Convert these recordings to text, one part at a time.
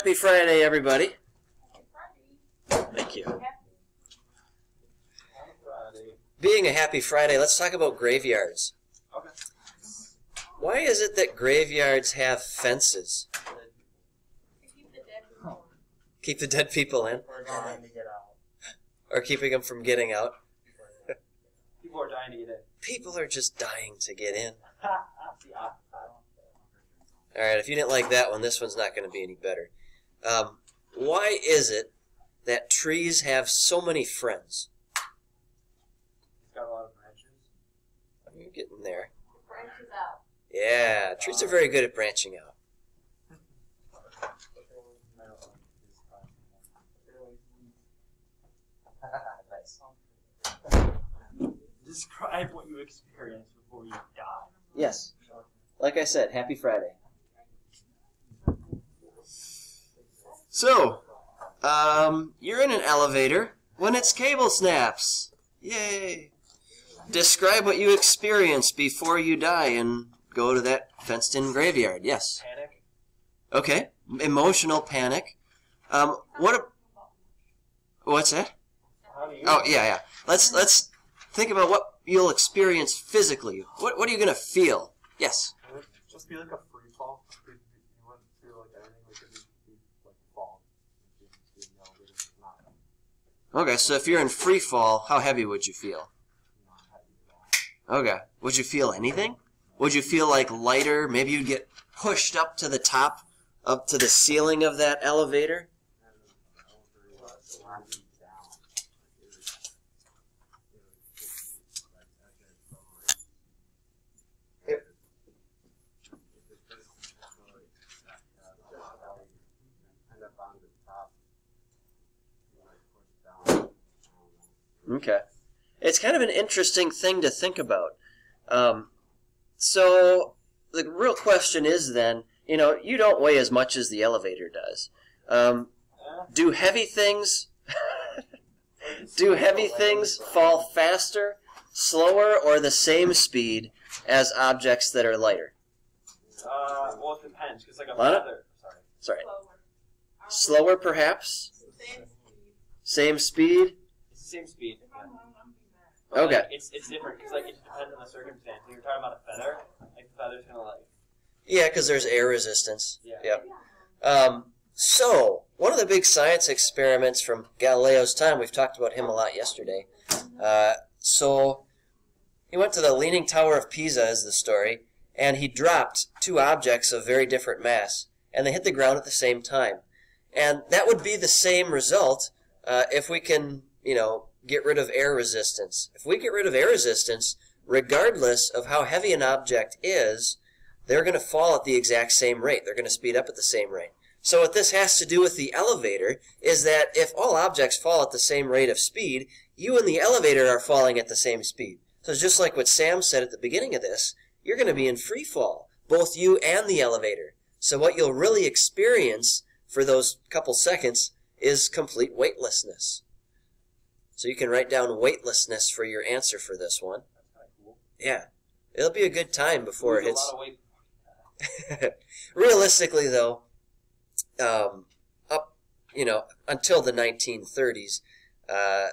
Happy Friday, everybody. Thank you. Being a happy Friday, let's talk about graveyards. Okay. Why is it that graveyards have fences? Keep the dead people in, We're dying to get out. or keeping them from getting out? People are dying to get in. People are just dying to get in. See, I, I don't All right, if you didn't like that one, this one's not going to be any better. Um, why is it that trees have so many friends? It's got a lot of branches. You're getting there. Branches out. Yeah, trees are very good at branching out. Describe what you experienced before you die. Yes. Like I said, happy Friday. So, um, you're in an elevator when its cable snaps. Yay! Describe what you experienced before you die and go to that fenced in graveyard. Yes. Panic. Okay. Emotional panic. Um, what a, what's that? How do you? Oh, yeah, yeah. Let's, let's think about what you'll experience physically. What, what are you gonna feel? Yes. Just be like a free fall. You you wouldn't feel like anything. Like it would be like fall. You would be in the elevator, just not, Okay, so if you're in free fall, how heavy would you feel? Okay. Would you feel anything? Would you feel like lighter? Maybe you'd get pushed up to the top, up to the ceiling of that elevator? Okay. It's kind of an interesting thing to think about. Um, so, the real question is then, you know, you don't weigh as much as the elevator does. Um, do heavy things do heavy things fall faster, slower, or the same speed as objects that are lighter? Uh, well, it depends. Cause like a Lana? feather. Sorry. Sorry. Slower. Slower, perhaps? Same speed. Same speed? It's the same speed. If I'm Yeah. wrong, I'm be mad. But, Okay. Like, it's it's different because like it depends on the circumstance. When you're talking about a feather, like the feather's gonna like Yeah, because there's air resistance. yeah. Yep. Um, so, one of the big science experiments from Galileo's time, we've talked about him a lot yesterday. Uh, so, he went to the Leaning Tower of Pisa, is the story, and he dropped two objects of very different mass, and they hit the ground at the same time. And that would be the same result uh, if we can, you know, get rid of air resistance. If we get rid of air resistance, regardless of how heavy an object is, they're going to fall at the exact same rate. They're going to speed up at the same rate. So what this has to do with the elevator is that if all objects fall at the same rate of speed, you and the elevator are falling at the same speed. So just like what Sam said at the beginning of this, you're going to be in free fall, both you and the elevator. So what you'll really experience for those couple seconds is complete weightlessness. So you can write down weightlessness for your answer for this one. That's kind of cool. Yeah. It'll be a good time before it hits a lot of weight. Realistically, though, um, up you know until the 1930s, uh,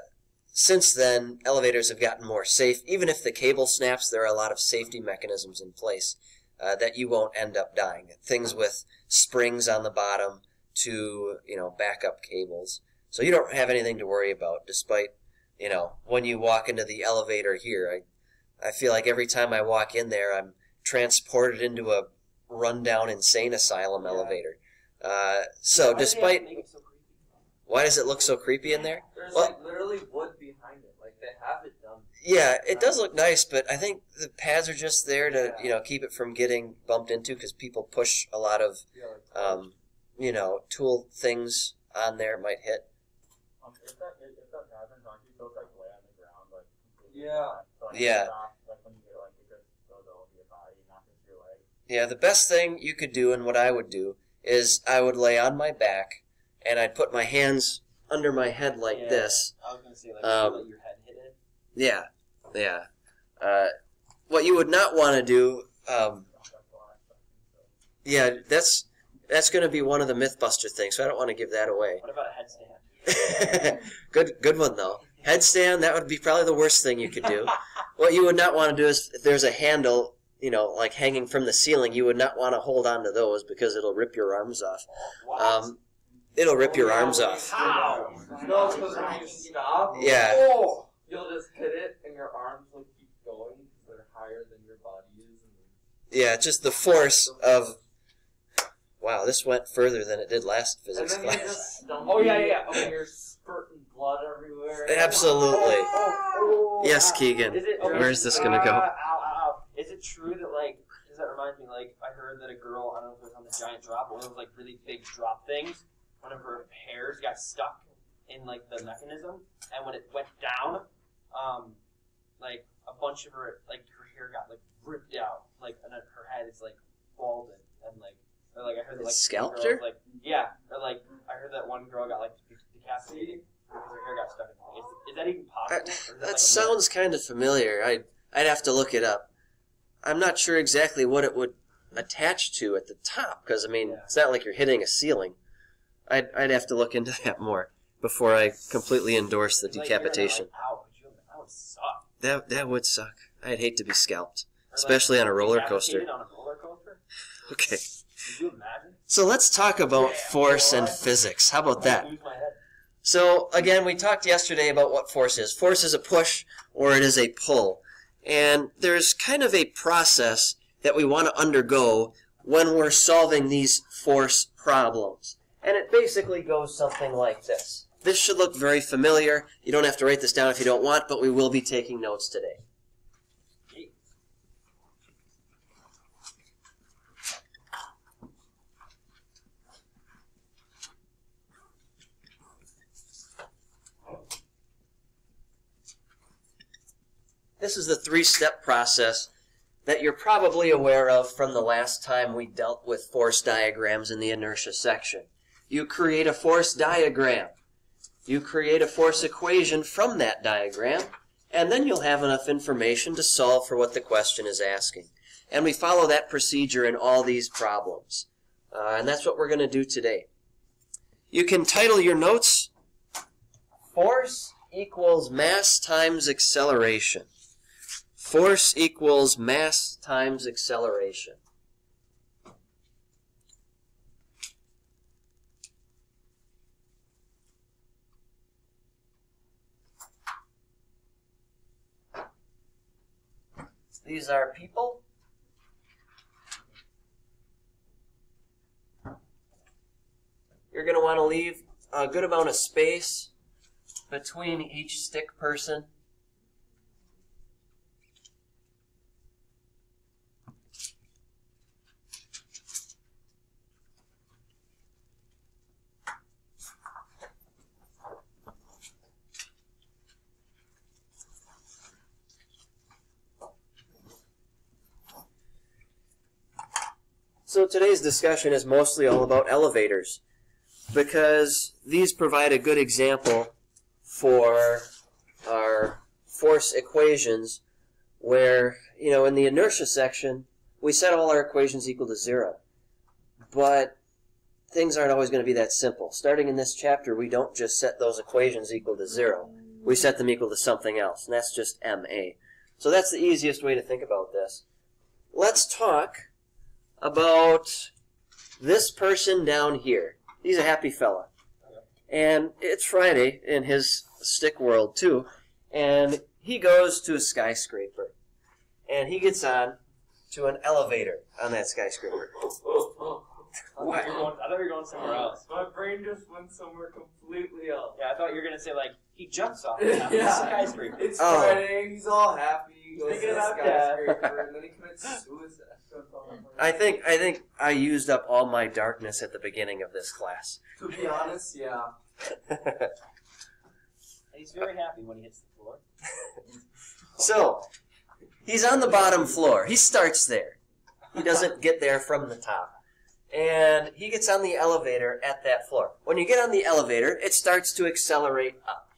since then elevators have gotten more safe. Even if the cable snaps, there are a lot of safety mechanisms in place uh, that you won't end up dying. Things with springs on the bottom to you know backup cables, so you don't have anything to worry about. Despite you know when you walk into the elevator here, I I feel like every time I walk in there, I'm transported into a rundown insane asylum Yeah. elevator. Uh, so Why do they have despite make it so creepy? why does it look so creepy in there? There's Well- like literally wood behind it. Like they have it done. Yeah, it does look nice, but I think the pads are just there to you know keep it from getting bumped into because people push a lot of Yeah, um, you know tool things on there might hit. If that if, if that happens, aren't you supposed to like lay on the ground like completely Yeah. So, like, Yeah. Stop, like when you get like it just goes over your body, not just your leg. Yeah, the best thing you could do and what I would do is I would lay on my back and I'd put my hands under my head like Yeah. this. I was gonna say like Um, let your head hit it. Yeah, yeah. Uh, what you would not want to do, um, That's the last thing, so. yeah, that's That's going to be one of the MythBuster things, so I don't want to give that away. What about a headstand? good, good one though. Headstand, that would be probably the worst thing you could do. what you would not want to do is if there's a handle, you know, like hanging from the ceiling, you would not want to hold on to those because it'll rip your arms off. What? Um, it'll rip your arms off. How? No, because when you stop, Yeah. oh, you'll just hit it and your arms will keep going because they're higher than your body is. Yeah, just the force of. Wow, this went further than it did last And physics then you're class. just. Oh, yeah, yeah, yeah. And you're spurting blood everywhere. Absolutely. Oh, oh, Yes. Keegan. Is it, okay, Where's this gonna go? uh, Ow, ow, ow. Is it true that, like, does that remind me, like, I heard that a girl, I don't know if it was on the giant drop, but one of those, like, really big drop things, one of her hairs got stuck in, like, the mechanism, and when it went down, um, like, a bunch of her, like, her hair got, like, ripped out, like, and then her head is, like, balded, and, like, or, like, I heard that, like, Scalped? Like, yeah, or, like, I heard that one girl got, like, decapitated because her hair got stuck in the Is, is that even possible? Is that, like, sounds kind of familiar. I I'd have to look it up. I'm not sure exactly what it would attach to at the top because I mean Yeah. it's not like you're hitting a ceiling. I'd I'd have to look into that more before I completely endorse the Like, you're in there, decapitation. Like, Ow, you, that would suck. That that would suck. I'd hate to be scalped, especially on a roller coaster. On a roller coaster? Okay, Could you imagine? So let's talk about Yeah, force and physics. How about that? So again, we talked yesterday about what force is. Force is a push or it is a pull. And there's kind of a process that we want to undergo when we're solving these force problems. And it basically goes something like this. This should look very familiar. You don't have to write this down if you don't want, but we will be taking notes today. This is the three-step process that you're probably aware of from the last time we dealt with force diagrams in the inertia section. You create a force diagram. You create a force equation from that diagram, and then you'll have enough information to solve for what the question is asking. And we follow that procedure in all these problems. Uh, and that's what we're going to do today. You can title your notes Force equals mass times acceleration. Force equals mass times acceleration. These are people. You're going to want to leave a good amount of space between each stick person. So today's discussion is mostly all about elevators because these provide a good example for our force equations where, you know, in the inertia section, we set all our equations equal to zero. But things aren't always going to be that simple. Starting in this chapter, we don't just set those equations equal to zero. We set them equal to something else, and that's just MA. So that's the easiest way to think about this. Let's talk about this person down here. He's a happy fella. And it's Friday in his stick world, too. And he goes to a skyscraper. And he gets on to an elevator on that skyscraper. I thought, you were going, I thought you were going somewhere else. My brain just went somewhere completely else. Yeah, I thought you were gonna say like he jumps off the top Yeah. skyscraper. It's Oh. Friday, he's all happy, he goes Thinking to the about that. skyscraper, and then he commits suicide. I think I think I used up all my darkness at the beginning of this class. To be honest, yeah. He's very happy when he hits the floor. so, he's on the bottom floor. He starts there. He doesn't get there from the top. And he gets on the elevator at that floor. When you get on the elevator, it starts to accelerate up.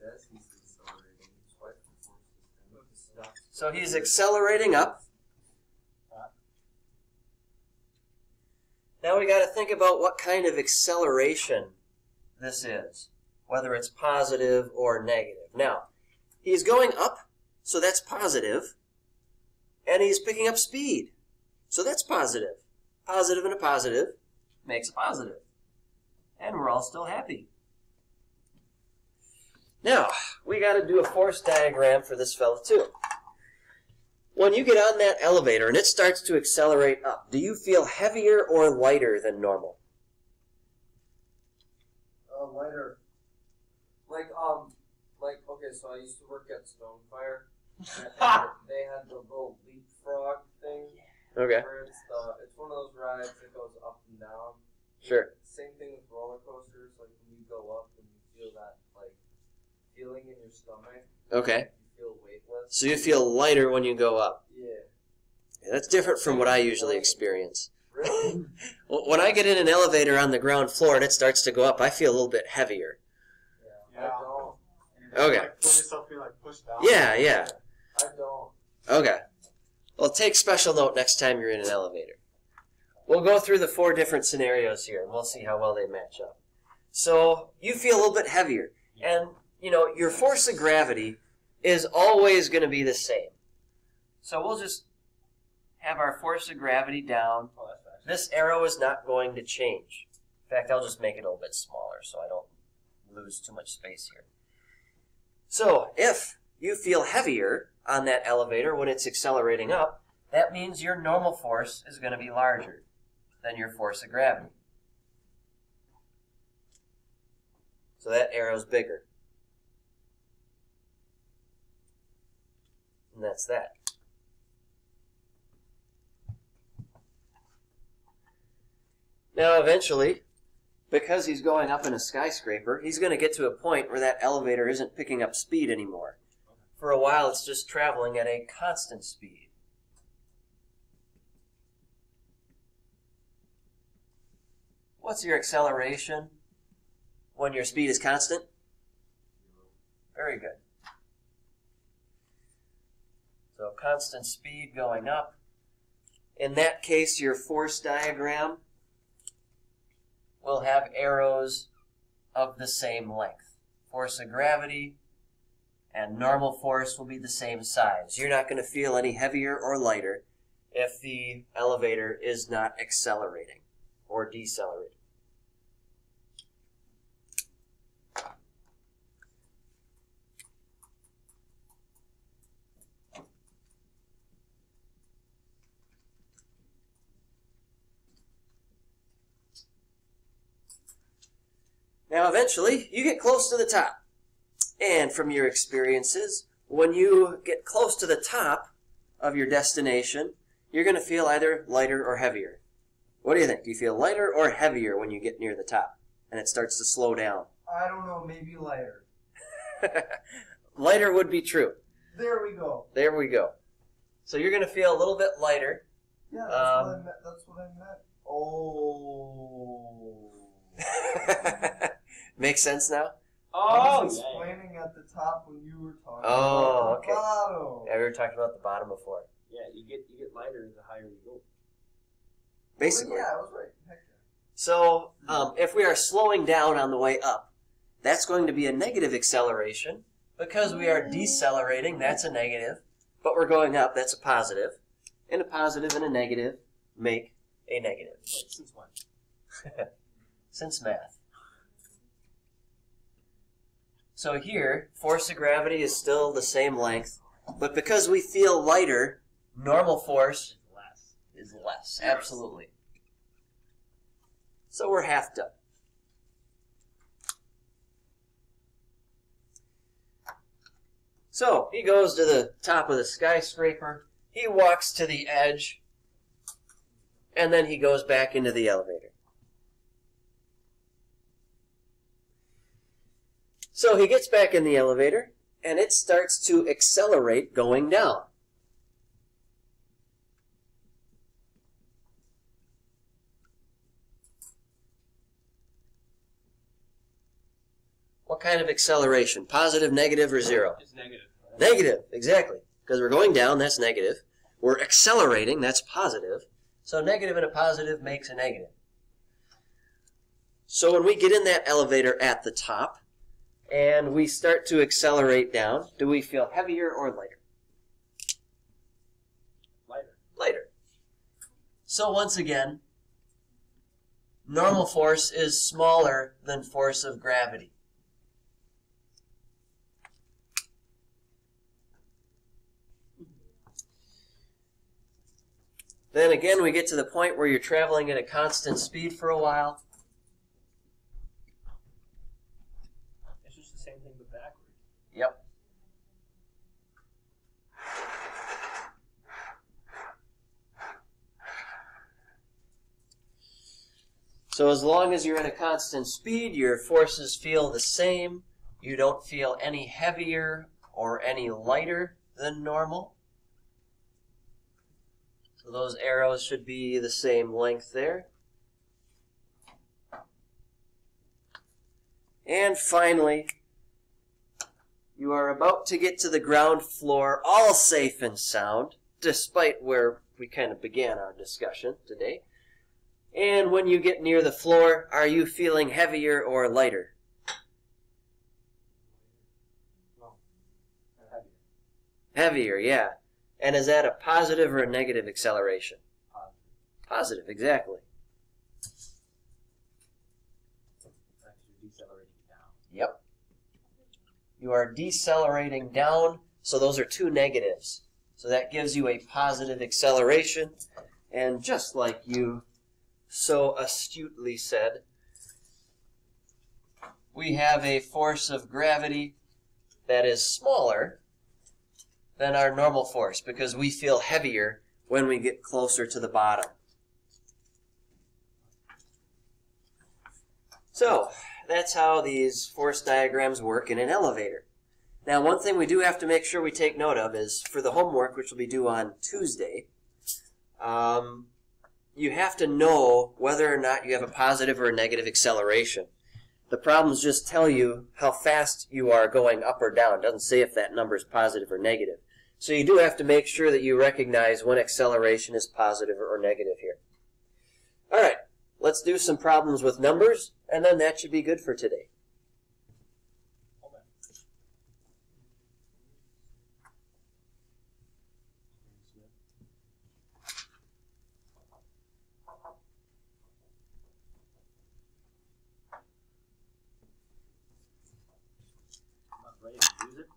That's he's accelerating. His wife performs this thing. He stops So he's accelerating up. Now we got to think about what kind of acceleration this is, whether it's positive or negative. Now, he's going up, so that's positive, and he's picking up speed, so that's positive. Positive and a positive makes a positive. and we're all still happy. Now, we got to do a force diagram for this fellow too. When you get on that elevator and it starts to accelerate up, do you feel heavier or lighter than normal? Uh, lighter. Like um, like okay, so I used to work at Stonefire. they had the little leapfrog thing. Okay, it's the it's one of those rides that goes up and down. sure. Same thing with roller coasters. Like when you go up and you feel that like feeling in your stomach, Okay. You feel weightless. So you feel lighter when you go up. Yeah. Yeah, That's different from what I usually experience. Really? When I get in an elevator on the ground floor and it starts to go up, I feel a little bit heavier. Yeah. I don't. Okay. Like, yourself being like pushed down. Yeah, yeah. I don't. Okay. Well, take special note next time you're in an elevator. We'll go through the four different scenarios here and we'll see how well they match up. So, you feel a little bit heavier. And, you know, your force of gravity is always going to be the same. So, we'll just have our force of gravity down. Oh. This arrow is not going to change. In fact, I'll just make it a little bit smaller so I don't lose too much space here. So, if you feel heavier on that elevator when it's accelerating up, that means your normal force is going to be larger than your force of gravity. So that arrow's bigger. And that's that. Now, eventually, because he's going up in a skyscraper, he's going to get to a point where that elevator isn't picking up speed anymore. For a while, it's just traveling at a constant speed. What's your acceleration when your speed is constant? Very good. So constant speed going up. In that case, your force diagram will have arrows of the same length. Force of gravity and normal force will be the same size. You're not going to feel any heavier or lighter if the elevator is not accelerating or decelerating. Now, eventually, you get close to the top. And from your experiences, when you get close to the top of your destination, you're going to feel either lighter or heavier. What do you think? Do you feel lighter or heavier when you get near the top and it starts to slow down? I don't know, maybe lighter. lighter would be true. There we go. There we go. So you're going to feel a little bit lighter. Yeah, that's, what, I Um, meant. that's what I meant. Oh. Makes sense now? I Oh, was yeah, yeah. explaining at the top when you were talking Oh, about okay. the bottom. Yeah, we were talking about the bottom before. Yeah, you get you get lighter the higher you go. Basically. Yeah, I was right. Heck yeah. So, um, if we are slowing down on the way up, that's going to be a negative acceleration. Because we are decelerating, that's a negative. But we're going up, that's a positive. And a positive and a negative make a negative. Wait, since when? Since math. So here, force of gravity is still the same length. But because we feel lighter, normal force It's less. is less. Absolutely. So we're half done. So he goes to the top of the skyscraper. He walks to the edge. And then he goes back into the elevator. So he gets back in the elevator and it starts to accelerate going down. What kind of acceleration? Positive, negative, or zero? It's negative. right? Negative, exactly. because we're going down, that's negative. We're accelerating, that's positive. So negative and a positive makes a negative. So when we get in that elevator at the top and we start to accelerate down, do we feel heavier or lighter? Lighter. Lighter. So once again, normal force is smaller than force of gravity. Then again, we get to the point where you're traveling at a constant speed for a while. It's just the same thing but backwards. Yep. So as long as you're at a constant speed, your forces feel the same. You don't feel any heavier or any lighter than normal. So those arrows should be the same length there. And finally, you are about to get to the ground floor, all safe and sound, despite where we kind of began our discussion today. And when you get near the floor, are you feeling heavier or lighter? Heavier. Heavier, yeah. And is that a positive or a negative acceleration? Positive. Positive, exactly. Right, you're decelerating down. Yep. You are decelerating down, so those are two negatives. So that gives you a positive acceleration. And just like you so astutely said, we have a force of gravity that is smaller than our normal force because we feel heavier when we get closer to the bottom. So, that's how these force diagrams work in an elevator. Now, one thing we do have to make sure we take note of is for the homework, which will be due on Tuesday, um, you have to know whether or not you have a positive or a negative acceleration. The problems just tell you how fast you are going up or down. It doesn't say if that number is positive or negative. So you do have to make sure that you recognize when acceleration is positive or negative here. All right, let's do some problems with numbers, and then that should be good for today. I'm not ready to use it.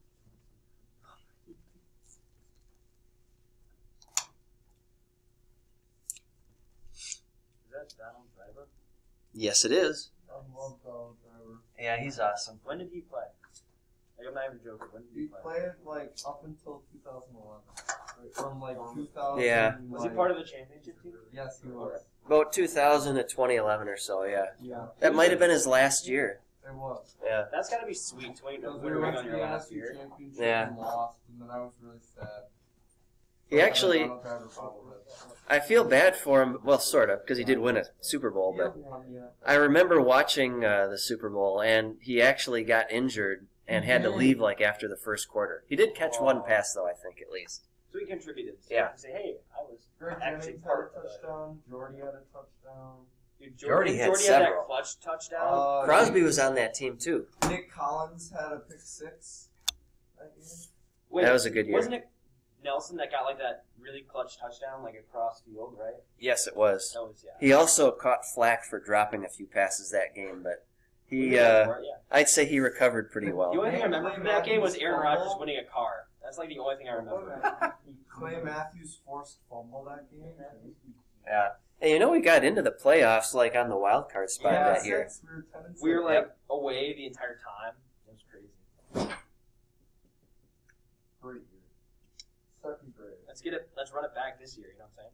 Is that Donald Driver? Yes, it is. I love Donald Driver. Yeah, he's awesome. When did he play? Like, I'm not even joking. When did he, He play? played like up until 2011. Like, from like 2000. Yeah. Was he part of the championship team? Yes, he was. About 2000 to 2011 or so, yeah. Yeah, That might have been his last year. it was. Yeah. That's gotta be sweet to wait Because when we we went on to your the last NFC year. championship Yeah. and lost, and then I was really sad. He actually, Donald Driver bubbled it. I feel bad for him. Well, sort of, because he did win a Super Bowl. But. I remember watching uh, the Super Bowl, and he actually got injured and had to leave like after the first quarter. He did catch one pass, though, I think at least. So he contributed. So Yeah. say, hey, I was Greg actually part of touchdown. Jordy had a touchdown. Dude, Jordy Jordy, had Jordy had several. that clutch touchdown. Uh, Crosby was on that team too. Nick Collins had a pick six that year. Wait, that was a good year. Wasn't it Nelson that got like that really clutch touchdown, like across field, right? Yes, it was. That was yeah. He also caught flack for dropping a few passes that game, but he, Yeah, uh, yeah. I'd say he recovered pretty well. The well. only thing I remember from that game was Aaron Rodgers Fumble. winning a car. That's like the only thing I remember. Clay Matthews forced fumble that game. Yeah. And you know, we got into the playoffs like on the wild card spot yeah, that year. six, we were We were six. like away the entire time. It was crazy. great year. Second grade. Let's get it. Let's run it back this year. You know what I'm saying?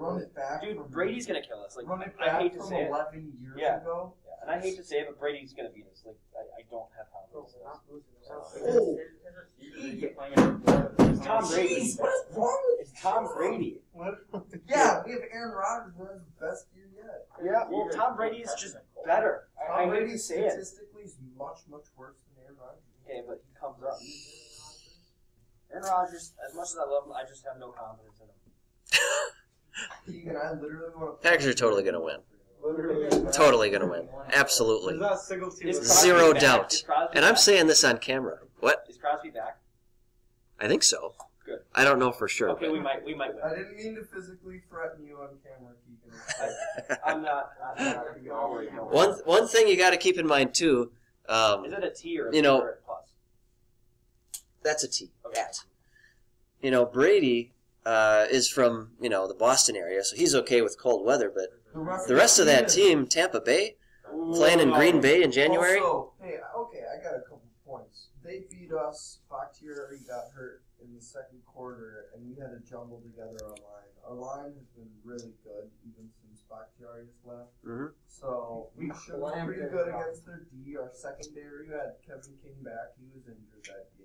Run it back. saying? from, Dude, Brady's gonna kill us. Like run it I hate to from say it. eleven years Yeah. ago. Yeah, and I hate to say it, but Brady's gonna beat us. Like I, I don't have confidence. in us. It's Tom Brady. Jeez, what is wrong with It's Tom Brady. What? Yeah, we have Aaron Rodgers who has the best year yet. Yeah. Well, Tom Brady is just better. I, I Tom Brady to say it. statistically is much, much worse than Aaron Rodgers. Okay, but he comes up. Aaron Rodgers, as much as I love him, I just have no confidence in him. Keegan, I literally want to. Packers are totally gonna win. Literally. Totally gonna win. Absolutely. There's not single team. Is that- Crosby Zero back? doubt. And I'm back? saying this on camera. What? Is Crosby back? I think so. Good. I don't know for sure. Okay, we might we might I didn't mean to physically threaten you on camera, Keegan. I'm not. I'm not don't worry, don't one one thing you got to keep in mind too. Um, Is it a T or a You know- or a plus? That's a T. Okay. At. You know, Brady uh, is from you know the Boston area, so he's okay with cold weather. But the rest of that team, Tampa Bay, playing in Green Bay in January. Also, hey, okay, I got a couple points. They beat us. Bakhtiari got hurt in the second quarter, and we had to jumble together our line. Our line has been really good even since Bakhtiari has left. Mhm. So we should be pretty good against their D. Our secondary, we had Kevin King back. He was injured that game.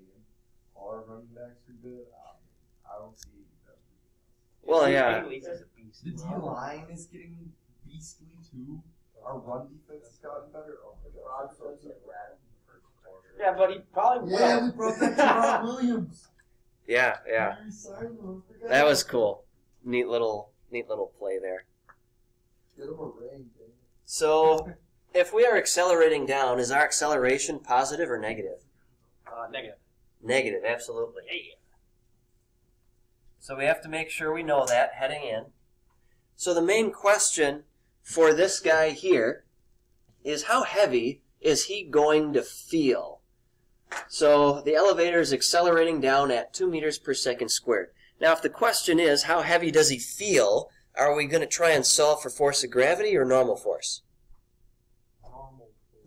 All our running backs are good. Um, I don't see. that. Well, yeah. Big League's a beast. The D line is getting beastly too. Our run defense has gotten better. Oh my god. I'm so sorry. Yeah, but he probably will. Yeah, we brought back Jamaal Williams. Yeah, yeah, We signed him. Forgot that was cool. Neat little, neat little play there. Get him a ring, dude. So, if we are accelerating down, is our acceleration positive or negative? Uh, negative. Negative, absolutely. Yeah. So we have to make sure we know that heading in. So the main question for this guy here is how heavy is he going to feel? So the elevator is accelerating down at 2 meters per second squared. Now if the question is how heavy does he feel, are we going to try and solve for force of gravity or normal force?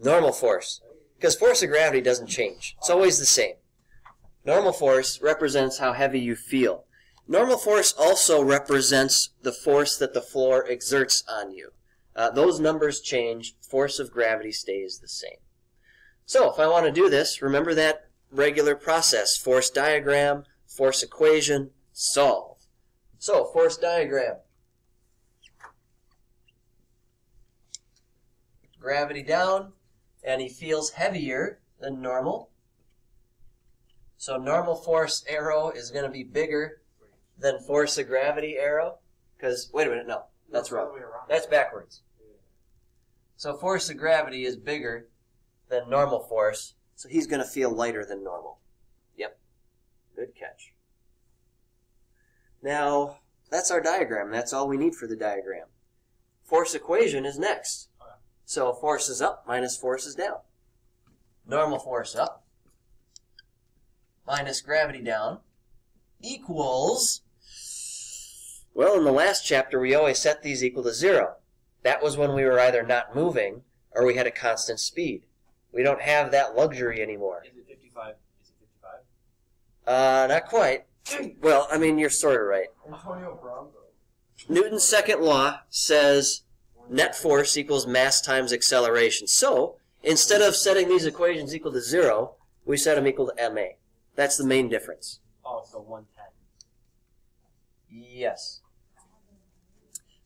Normal force. Because force of gravity doesn't change. It's always the same. Normal force represents how heavy you feel. Normal force also represents the force that the floor exerts on you. Uh, those numbers change. Force of gravity stays the same. So if I want to do this, remember that regular process. Force diagram, force equation, solve. So, force diagram. Gravity down, and he feels heavier than normal. So normal force arrow is going to be bigger than force of gravity arrow. Because, wait a minute, no, that's wrong. That's backwards. So force of gravity is bigger than normal force, so he's going to feel lighter than normal. Yep. Good catch. Now, that's our diagram. That's all we need for the diagram. Force equation is next. Oh, so force is up minus force is down. Normal force up minus gravity down equals. Well, in the last chapter, we always set these equal to zero. That was when we were either not moving or we had a constant speed. We don't have that luxury anymore. Is it 55? Is it 55? Uh, not quite. Well, I mean, you're sort of right. Antonio Brown. Newton's second law says net force equals mass times acceleration. So, instead of setting these equations equal to zero, we set them equal to ma. That's the main difference. Oh, so 110. Yes.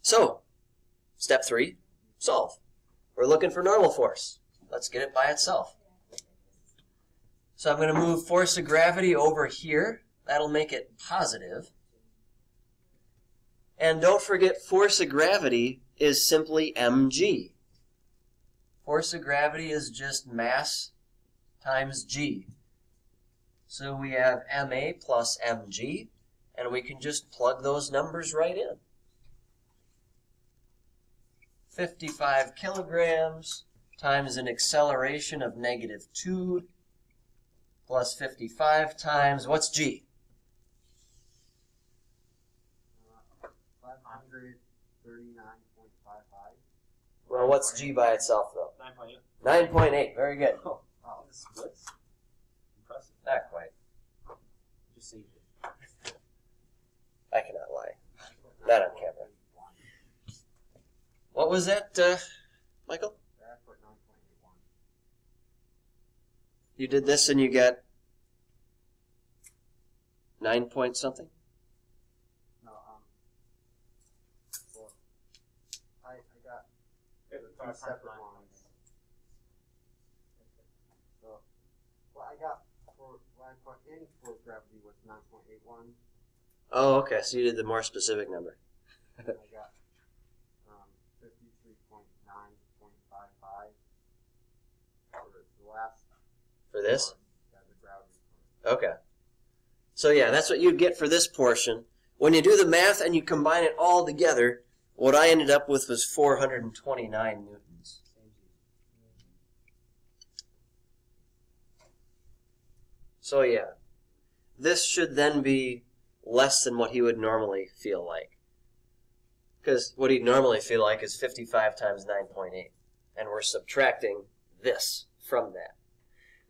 So, step three, solve. We're looking for normal force. Let's get it by itself. So I'm going to move force of gravity over here. That'll make it positive. And don't forget, force of gravity is simply mg. Force of gravity is just mass times g. So we have ma plus mg, and we can just plug those numbers right in. 55 kilograms times an acceleration of negative 2 plus 55 times, what's g? Five hundred thirty-nine point five five. Well, what's g by itself, though? 9.8. 9.8, very good. Oh, wow. This splits. Impressive. Not quite. Just see. I cannot lie. Not on camera. What was that, uh, Michael? That put nine point eight one. You did this and you got 9 point something? No, um. Well, I, I got two Five separate times ones. So, well, I got for, well, I point in for gravity was nine point eight one. Oh, okay. So you did the more specific number. I got um, fifty three point nine point five five for the last. For this? part, Yeah, the gravity part. Okay. So yeah, that's what you'd get for this portion. When you do the math and you combine it all together, what I ended up with was 429 newtons. So yeah, this should then be less than what he would normally feel like. Because what he'd normally feel like is 55 times 9.8. And we're subtracting this from that.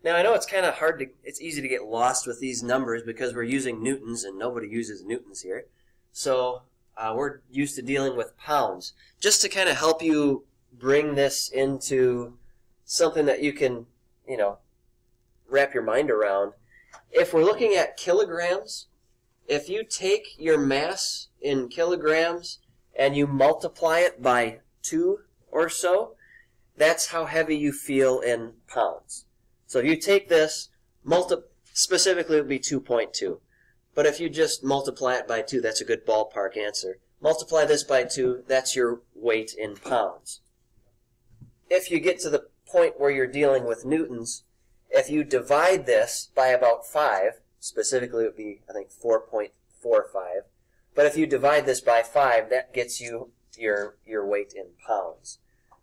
Now I know it's kind of hard to, it's easy to get lost with these numbers because we're using newtons and nobody uses newtons here. So uh, we're used to dealing with pounds. Just to kind of help you bring this into something that you can, you know, wrap your mind around. If we're looking at kilograms, if you take your mass in kilograms and you multiply it by two or so, that's how heavy you feel in pounds. So if you take this, multi- specifically it would be 2.2. But if you just multiply it by 2, that's a good ballpark answer. Multiply this by 2, that's your weight in pounds. If you get to the point where you're dealing with newtons, if you divide this by about 5, specifically it would be, I think, 4.45. But if you divide this by 5, that gets you your, your weight in pounds.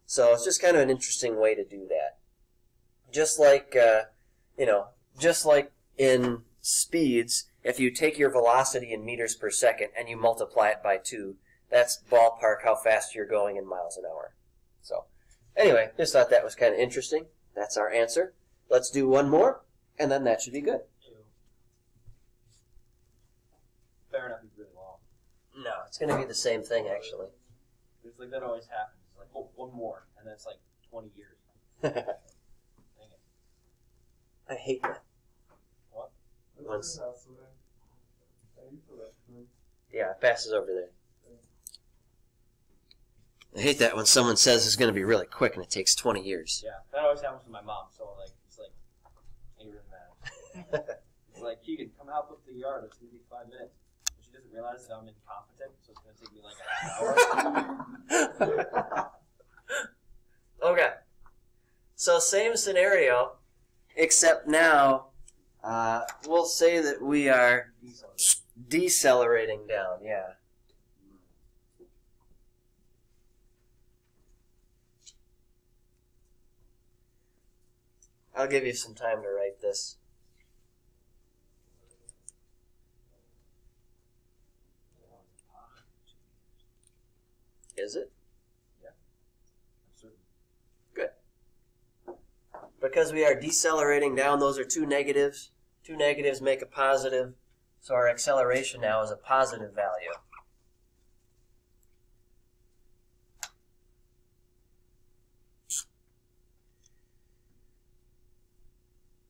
So it's just kind of an interesting way to do that just like uh, you know, just like in speeds, if you take your velocity in meters per second and you multiply it by two, that's ballpark how fast you're going in miles an hour. So, anyway, just thought that was kind of interesting. That's our answer. Let's do one more, and then that should be good. Two. Fair enough, he's really long. No, it's going to be the same thing actually. It's like that always happens. It's like, oh, one more, and then it's like 20 years. Dang it. I hate that. That's the house over there. I used to. Yeah, it passes over there. I hate that when someone says it's going to be really quick and it takes 20 years. Yeah, that always happens with my mom. So like, it's like, ain't really mad. It's like Keegan, come help with the yard. It's gonna be five minutes. Realize that I'm incompetent, so it's gonna take me like a half hour. okay. So same scenario, except now uh, we'll say that we are decelerating down. Yeah. I'll give you some time to write this. Is it? I'm certain. Because we are decelerating down, those are two negatives. Two negatives make a positive, so our acceleration now is a positive value.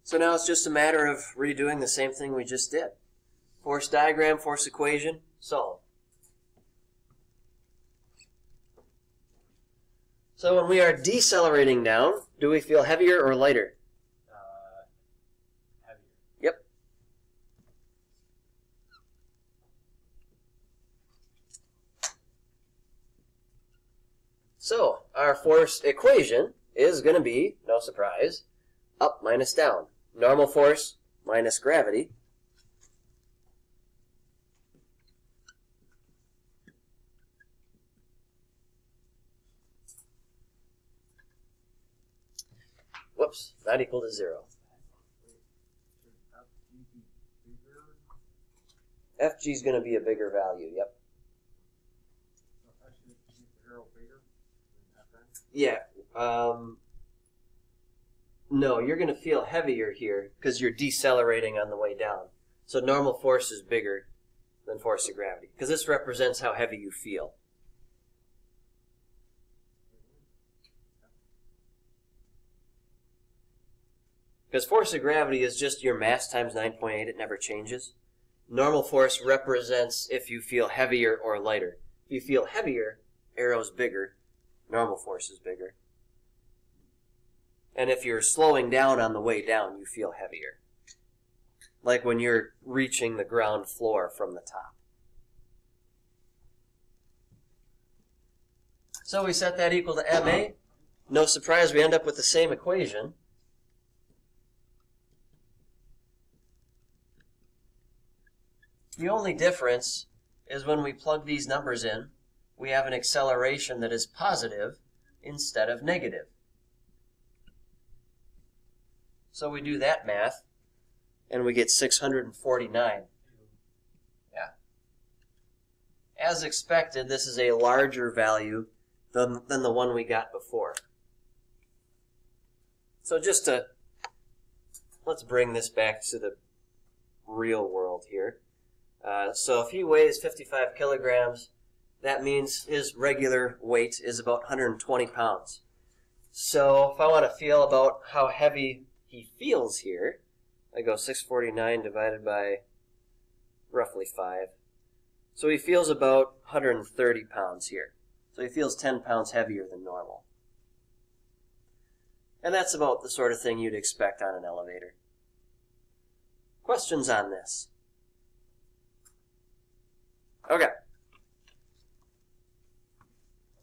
So now it's just a matter of redoing the same thing we just did. Force diagram, force equation, solve. So when we are decelerating down, do we feel heavier or lighter? Uh, heavier. Yep. So our force equation is going to be, no surprise, up minus down. Normal force minus gravity. Whoops, not equal to zero. FG is going to be a bigger value, yep. Yeah. Um, no, you're going to feel heavier here because you're decelerating on the way down. So normal force is bigger than force of gravity because this represents how heavy you feel. Because force of gravity is just your mass times 9.8, it never changes. Normal force represents if you feel heavier or lighter. If you feel heavier, arrow's bigger, normal force is bigger. And if you're slowing down on the way down, you feel heavier. like when you're reaching the ground floor from the top. So we set that equal to MA. No surprise, we end up with the same equation. The only difference is when we plug these numbers in, we have an acceleration that is positive instead of negative. So we do that math, and we get 649. Yeah. As expected, this is a larger value than, than the one we got before. So just to, let's bring this back to the real world here. Uh, so if he weighs 55 kilograms, that means his regular weight is about 120 pounds. So if I want to feel about how heavy he feels here, I go 649 divided by roughly 5. So he feels about 130 pounds here. So he feels 10 pounds heavier than normal. And that's about the sort of thing you'd expect on an elevator. Questions on this? Okay.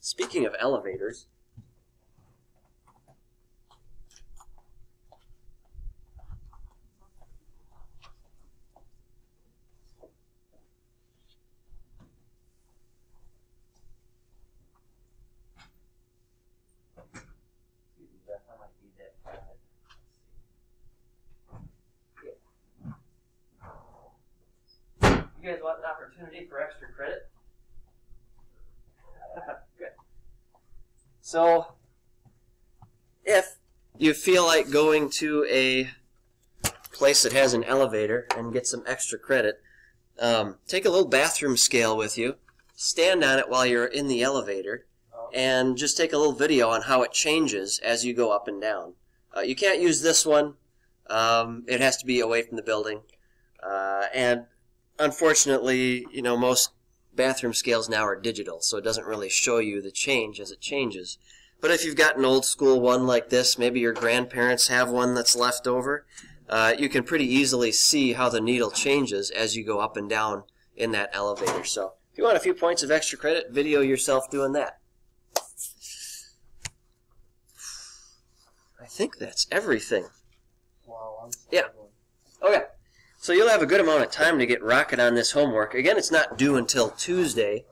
Speaking of elevators, Excuse me, Beth, I might need that cabinet. Yeah. You guys want an opportunity for extra credit? Good. So, if you feel like going to a place that has an elevator and get some extra credit, um, take a little bathroom scale with you, stand on it while you're in the elevator, and just take a little video on how it changes as you go up and down. Uh, you can't use this one. Um, it has to be away from the building. Uh, and unfortunately, you know, most bathroom scales now are digital, so it doesn't really show you the change as it changes. But if you've got an old school one like this, maybe your grandparents have one that's left over, uh, you can pretty easily see how the needle changes as you go up and down in that elevator. So if you want a few points of extra credit, video yourself doing that. I think that's everything. Wow, Yeah. struggling. Okay. So you'll have a good amount of time to get rocking on this homework. Again, it's not due until Tuesday.